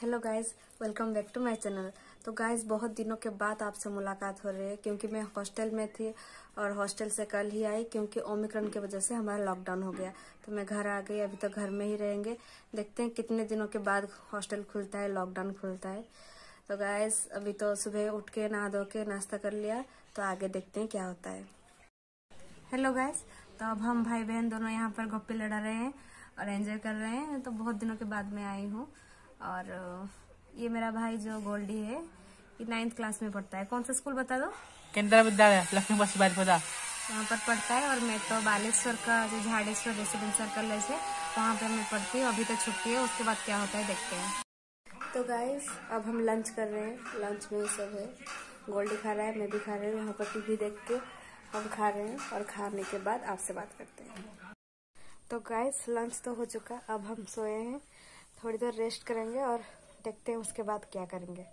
Hello guys welcome back to my channel तो guys बहुत दिनों के बाद आपसे मुलाकात हो रही है क्योंकि मैं हॉस्टल में थी और हॉस्टल से कल ही आई क्योंकि ओमिक्रॉन की वजह से हमारा लॉकडाउन हो गया। तो मैं घर आ गई। अभी तो घर में ही रहेंगे। देखते हैं कितने दिनों के बाद हॉस्टल खुलता है लॉकडाउन खुलता है। तो गाइस अभी तो सुबह उठ के, नहा धो के, नाश्ता कर लिया। तो आगे देखते हैं क्या होता है। हेलो गाइस तो अब हम भाई बहन दोनों यहाँ पर गप्पे लड़ा रहे हैं और एंजॉय कर रहे हैं। तो बहुत दिनों के बाद मैं आई हूँ। और ये मेरा भाई जो गोल्डी है ये नाइन्थ क्लास में पढ़ता है। कौन सा स्कूल बता दो? केंद्र विद्यालय लक्ष्मीपुर से बाजपदा वहाँ पर पढ़ता है और मैं तो बालेश्वर का जो झाड़ेश्वर रेसिडेंशियल कॉलेज है वहाँ पर मैं पढ़ती हूँ। अभी तो छुट्टी है उसके बाद क्या होता है देखते हैं। तो गाइस अब हम लंच कर रहे हैं। लंच में सब है। गोल्डी खा रहा है मैं भी खा रही हूँ। यहाँ पर टीवी देख के हम खा रहे हैं और खाने के बाद आपसे बात करते हैं। तो गाइस लंच तो हो चुका। अब हम सोए हैं। थोड़ी देर रेस्ट करेंगे और देखते हैं उसके बाद क्या करेंगे।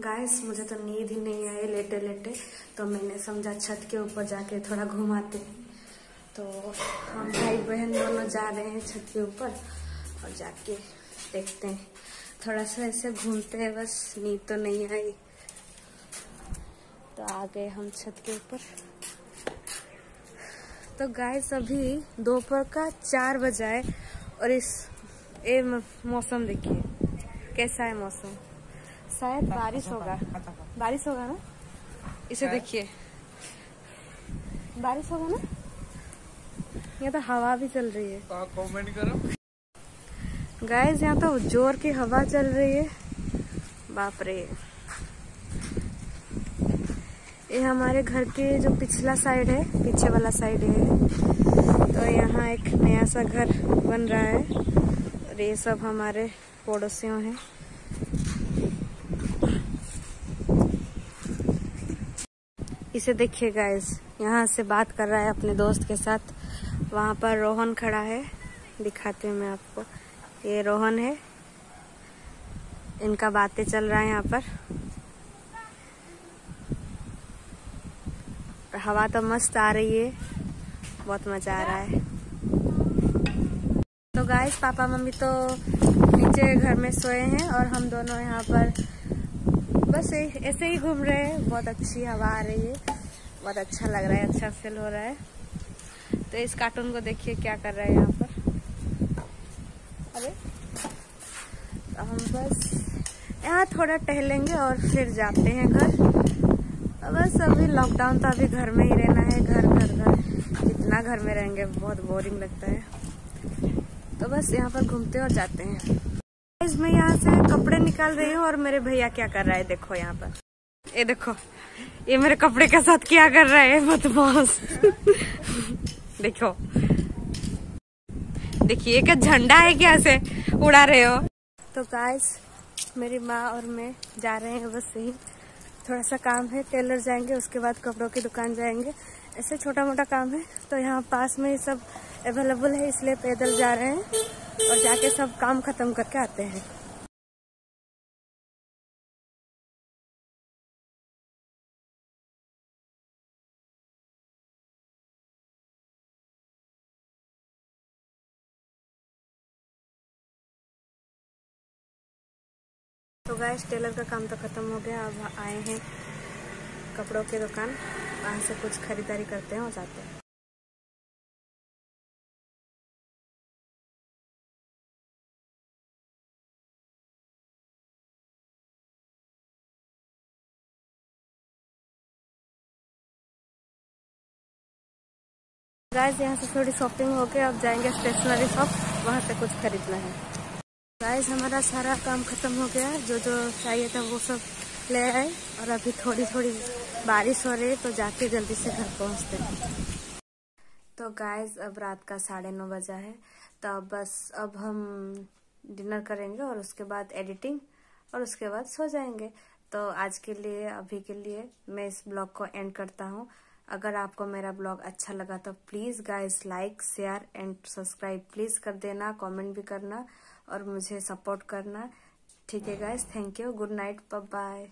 गाइस मुझे तो नींद ही नहीं आई लेटे लेटे तो मैंने समझा छत के ऊपर जाके थोड़ा घुमाते तो हम भाई बहन दोनों जा रहे हैं छत के ऊपर और जाके देखते हैं। थोड़ा सा ऐसे घूमते हैं, बस नींद तो नहीं आई। तो आ गए हम छत के ऊपर। तो गाइस अभी दोपहर का चार बजा है। और इस ये मौसम देखिए कैसा है मौसम। शायद बारिश होगा। बारिश होगा ना? इसे देखिए। बारिश होगा ना? यहाँ तो हवा भी चल रही है। कमेंट करो। गाइस यहाँ तो ज़ोर की हवा चल रही है। बाप रे। ये हमारे घर के जो पिछला साइड है पीछे वाला साइड है। तो यहाँ एक नया सा घर बन रहा है और ये सब हमारे पड़ोसियों हैं। इसे देखिए गाइस यहाँ से बात कर रहा है अपने दोस्त के साथ। वहाँ पर रोहन खड़ा है, दिखाती हूँ मैं आपको। ये रोहन है, इनका बातें चल रहा है यहाँ पर। हवा तो मस्त आ रही है। बहुत मज़ा आ रहा है। तो गाइस पापा मम्मी तो नीचे घर में सोए हैं और हम दोनों यहाँ पर बस ऐसे ही घूम रहे हैं। बहुत अच्छी हवा आ रही है। बहुत अच्छा लग रहा है अच्छा फील हो रहा है। तो इस कार्टून को देखिए क्या कर रहा है यहाँ पर। अरे तो हम बस यहाँ थोड़ा टहलेंगे और फिर जाते हैं घर। बस अभी लॉकडाउन तो अभी घर में ही रहना है, घर घर घर। कितना घर में रहेंगे, बहुत बोरिंग लगता है। तो बस यहाँ पर घूमते और जाते हैं। मैं यहाँ से कपड़े निकाल रही हूँ और मेरे भैया क्या कर रहा है, देखो यहाँ पर। ये देखो, ये मेरे कपड़े के साथ क्या कर रहा है, बदमाश। देखो। देखिए क्या झंडा है क्या से उड़ा रहे हो? तो गाइस मेरी माँ और मैं जा रहे हैं बस यही थोड़ा सा काम है, टेलर जाएँगे, उसके बाद कपड़ों की दुकान जाएँगे। ऐसे छोटा मोटा काम है तो यहाँ पास में सब अवेलेबल है, इसलिए पैदल जा रहे हैं और जाके सब काम खत्म करके आते हैं। तो टेलर का काम तो ख़त्म हो गया, अब आए हैं कपड़ों की दुकान। वहाँ से कुछ खरीदारी करते हैं और जाते हैं। गाइस यहाँ से थोड़ी शॉपिंग हो गया अब जाएँगे स्टेशनरी शॉप वहाँ से कुछ खरीदना है। गाइस हमारा सारा काम खत्म हो गया। जो जो चाहिए था वो सब ले आए। और अभी थोड़ी थोड़ी बारिश हो रही है तो जाके जल्दी से घर पहुँचते हैं। तो गाइस अब रात का साढ़े नौ बजा है। तो बस, अब हम डिनर करेंगे और उसके बाद एडिटिंग और उसके बाद सो जाएँगे। तो आज के लिए, अभी के लिए मैं इस ब्लॉग को एंड करता हूँ। अगर आपको मेरा ब्लॉग अच्छा लगा तो please guys like, share and subscribe. Please कर देना, कमेंट भी करना और मुझे सपोर्ट करना। ठीक है guys, thank you, good night bye